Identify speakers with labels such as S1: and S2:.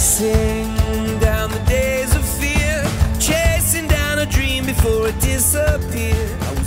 S1: chasing down the days of fear, chasing down a dream before it disappears.